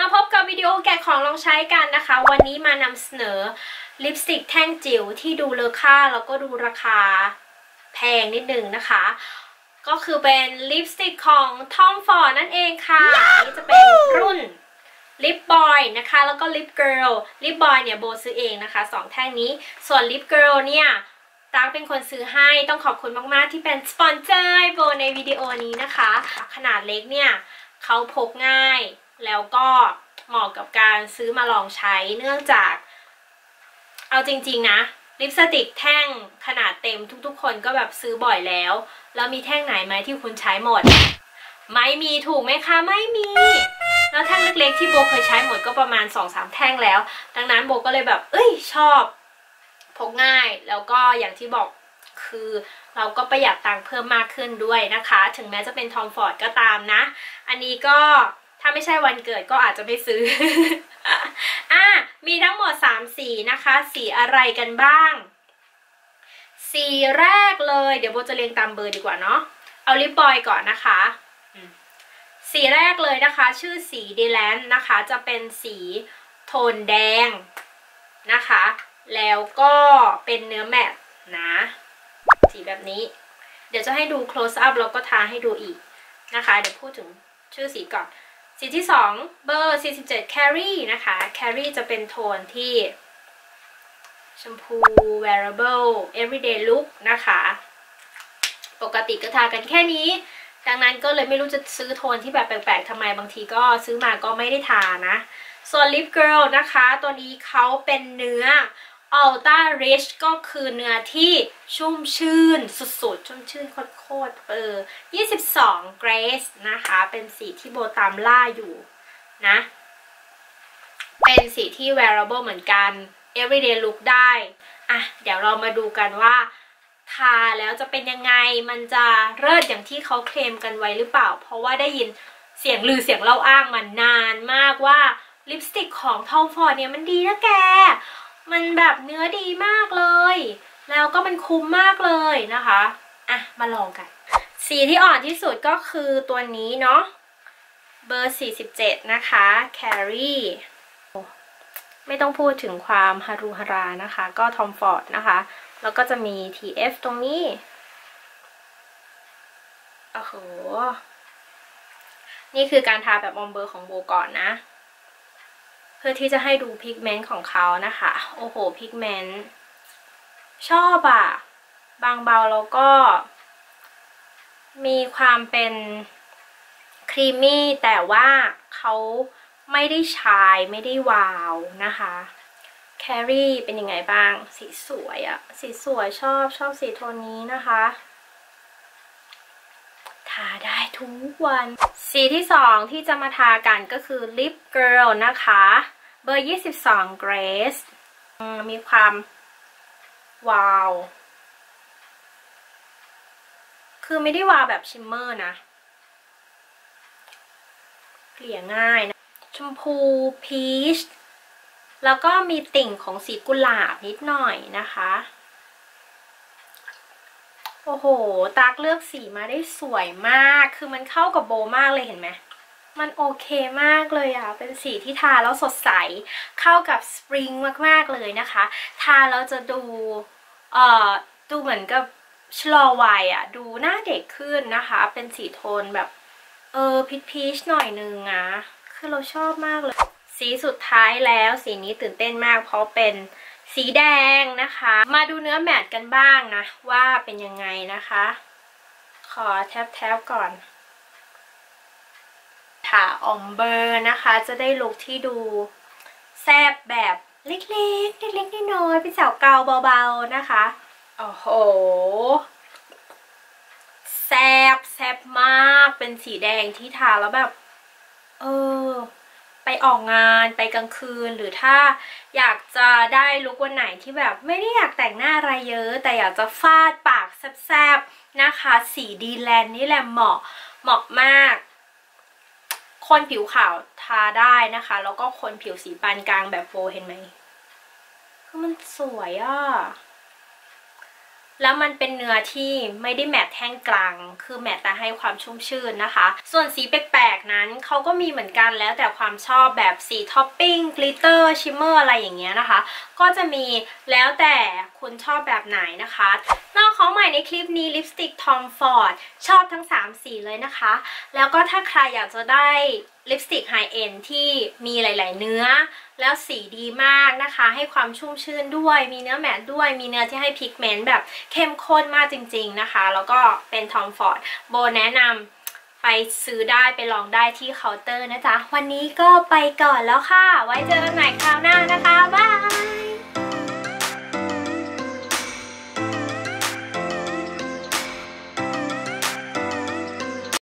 มาพบกับวิดีโอแกะของลองใช้กันนะคะ วันนี้มานำเสนอลิปสติกแท่งจิ๋วที่ดูเลอค่าแล้วก็ดูราคาแพงนิดนึงนะคะ ก็คือเป็นลิปสติกของ Tom Ford นั่นเองค่ะนี่จะเป็นรุ่น Lip Boy นะคะ แล้วก็ Lip Girl Lip Boy เนี่ยโบซื้อเองนะคะสองแท่งนี้ ส่วน Lip Girl เนี่ยตั๊กเป็นคนซื้อให้ต้องขอบคุณมาก ๆ ที่เป็นสปอนเซอร์ให้โบในวิดีโอนี้นะคะ ขนาดเล็กเนี่ย เขาพกง่าย แล้วก็เหมาะกับการซื้อมาลองใช้เนื่องจาก เอาจริงๆนะ ลิปสติกแท่งขนาดเต็มทุกๆ คนก็แบบซื้อบ่อยแล้ว แล้วมีแท่งไหนไหมที่คุณใช้หมด ไม่มีถูกไหมคะไม่มี แล้วแท่งเล็กๆที่โบเคยใช้หมดก็ประมาณ 2-3 แท่งแล้ว ดังนั้นโบก็เลยแบบ เอ้ยชอบพกง่ายแล้วก็อย่างที่บอก คือเราก็ประหยัดตังค์เพิ่มมากขึ้นด้วยนะคะ ถึงแม้จะเป็น Tom Ford ก็ตามนะ อันนี้ก็ถ้าไม่ใช่วันเกิดก็อาจจะไม่ซื้อ อะมีทั้งหมด 3 สีนะคะ สีอะไรกันบ้าง สีแรกเลย เดี๋ยวโบจะเรียงตามเบอร์ดีกว่าเนาะ เอา Lip Boy ก่อนนะคะ สีแรกเลยนะคะ ชื่อสี Dylan นะคะ จะเป็นสีโทนแดงนะคะ แล้วก็เป็นเนื้อแมตนะ แบบนี้ เดี๋ยวจะให้ดู close up แล้วก็ทาให้ดูอีกนะคะ เดี๋ยวพูดถึงชื่อสีก่อน สีที่ 2 เบอร์ 47 Carry นะคะ Carry จะเป็นโทนที่ชมพู wearable everyday look นะคะ ปกติก็ทากันแค่นี้ ดังนั้นก็เลยไม่รู้จะซื้อโทนที่แบบแปลกๆทำไมบางทีก็ซื้อมาก็ไม่ได้ทานะ ส่วน Lip Girl นะคะ ตัวนี้เขาเป็นเนื้อ Ultra Rich ก็คือเนื้อที่ชุ่มชื่นสุดๆ ชุ่มชื่นโคตรๆเออ22 Grace นะคะ เป็นสีที่โบตามล่าอยู่นะ เป็นสีที่ wearable เหมือนกัน everyday look ได้ อะ เดี๋ยวเรามาดูกันว่าทาแล้วจะเป็นยังไง มันจะเลิศอย่างที่เขาเคลมกันไว้หรือเปล่า เพราะว่าได้ยินเสียงลือเสียงเล่าอ้างมานานมากว่าลิปสติกของทอมฟอร์ดเนี่ยมันดีนะแก มันแบบเนื้อดีมากเลย แล้วก็มันคุ้มมากเลยนะคะอะมาลองกัน สีที่อ่อนที่สุดก็คือตัวนี้เนาะเบอร์ 47 นะคะ Carry ไม่ต้องพูดถึงความฮารุฮารานะคะ ก็ทอมฟอร์ดนะคะ แล้วก็จะมี TF ตรงนี้โอ้โห นี่คือการทาแบบ ombre ของโบก่อนนะ เพื่อที่จะให้ดู pigment ของเขานะคะ โอ้โห pigment ชอบอะบางเบาแล้วก็ มีความเป็น creamy แต่ว่าเขาไม่ได้ shine ไม่ได้วาวนะคะแครี่เป็นยังไงบ้าง สีสวยอะสีสวยชอบชอบสีโทนนี้นะคะ ทาได้ ทุกวัน สีที่สองที่จะมาทากันก็คือ Lip Girl นะคะ เบอร์ 22 Grace มีความวาว คือไม่ได้วาวแบบชิมเมอร์นะ เกลี่ยง่ายนะ ชมพูพีช แล้วก็มีติ่งของสีกุหลาบนิดหน่อยนะคะ โอ้โห ตากเลือกสีมาได้สวยมาก คือมันเข้ากับโบมากเลยเห็นไหม มันโอเคมากเลยอะเป็นสีที่ทาแล้วสดใส เข้ากับสปริงมากๆเลยนะคะ ทาแล้วจะดู เอ่อ ดูเหมือนกับชะลอวัยอะดูหน้าเด็กขึ้นนะคะ เป็นสีโทนแบบ เออพีชพีชหน่อยนึงอะคือเราชอบมากเลย สีสุดท้ายแล้ว สีนี้ตื่นเต้นมากเพราะเป็น สีแดงนะคะ มาดูเนื้อแมตกันบ้างนะ ว่าเป็นยังไงนะคะ ขอแทบๆก่อนทาออมเบอร์นะคะ จะได้ลุคที่ดูแซบแบบเล็กๆ เล็กๆน้อยๆเป็นสาวเกาเบาๆนะคะ โอ้โหแซบแซบมากเป็นสีแดงที่ทาแล้วแบบ เออ ไปออกงานไปกลางคืนหรือถ้าอยากจะได้ลุควันไหนที่แบบไม่ได้อยากแต่งหน้าอะไรเยอะ แต่อยากจะฟาดปากแซบๆนะคะ สีดีแลนด์นี่แหละเหมาะเหมาะมาก คนผิวขาวทาได้นะคะ แล้วก็คนผิวสีปานกลางแบบโฟเห็นไหมคือมันสวยอะ แล้วมันเป็นเนื้อที่ไม่ได้แมตต์แห้งกลาง คือ matte แต่ให้ความชุ่มชื่นนะคะ ส่วนสีแปลกๆนั้นเขาก็มีเหมือนกันแล้วแต่ความชอบแบบสี topping glitter shimmer อะไรอย่างเงี้ยนะคะ ก็จะมีแล้วแต่คุณชอบแบบไหนนะคะลองของใหม่ในคลิปนี้ลิปสติก Tom Ford ชอบทั้ง 3 สีเลยนะคะ แล้วก็ถ้าใครอยากจะได้ ลิปสติก high-end ที่มีหลาย ๆ เนื้อ แล้วสีดีมากนะคะ ให้ความชุ่มชื่นด้วย มีเนื้อ matte ด้วย มีเนื้อที่ให้ pigment แบบเข้มข้นมากจริง ๆ นะคะ แล้วก็เป็น Tom Ford โบแนะนำไปซื้อได้ไปลองได้ที่เคาน์เตอร์นะจ๊ะ วันนี้ก็ไปก่อนแล้วค่ะ ไว้เจอกันใหม่คราวหน้านะคะ bye